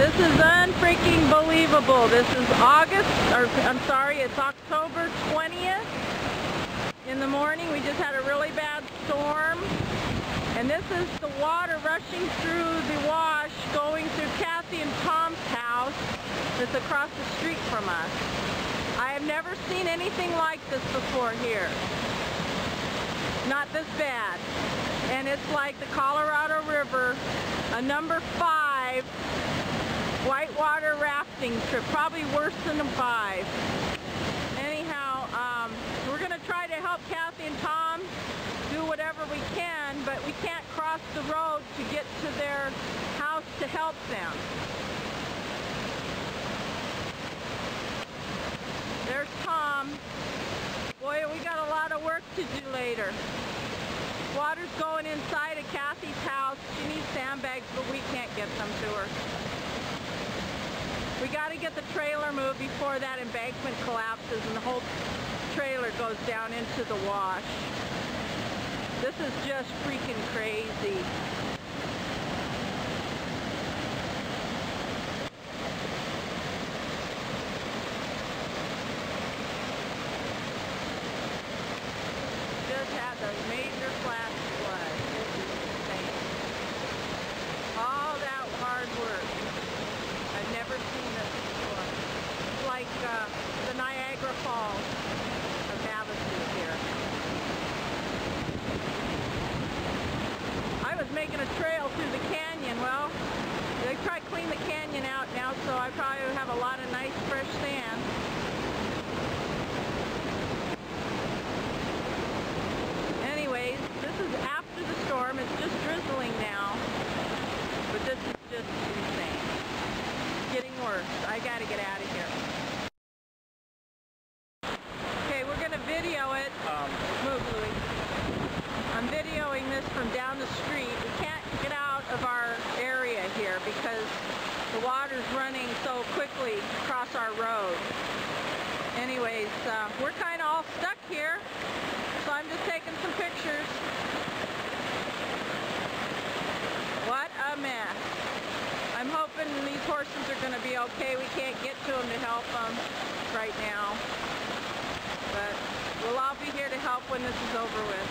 This is unfreaking believable. This is August, or I'm sorry, it's October 20th in the morning. We just had a really bad storm. And this is the water rushing through the wash going through Kathy and Tom's house that's across the street from us. I have never seen anything like this before here. Not this bad. And it's like the Colorado River, a number five whitewater rafting trip, probably worse than a five. Anyhow, um, we're going to try to help Kathy and Tom do whatever we can, but we can't cross the road to get to their house to help them. There's Tom. Boy, we got a lot of work to do later. Water's going inside of Kathy's house. She needs sandbags, but we can't get them to her. We got to get the trailer moved before that embankment collapses and the whole trailer goes down into the wash. This is just freaking crazy. Just had the major flash flood. This is insane. All that hard work. I've never seen this before. It's like uh, the Niagara Falls of Havasu here. I was making a trail through the canyon. Well, they try to clean the canyon out now, so I probably have a lot of nice fresh sand. Anyways, this is after the storm. It's just drizzling now. But this is just insane. Getting. I gotta get out of here. Okay, we're gonna video it. Um, Move, Louis. I'm videoing this from down the street. We can't get out of our area here because the water's running so quickly across our road. Anyways, uh, we're kind of all stuck here, so I'm just taking some pictures. What a mess. I'm hoping these horses are going to be okay. We can't get to them to help them right now. But we'll all be here to help when this is over with.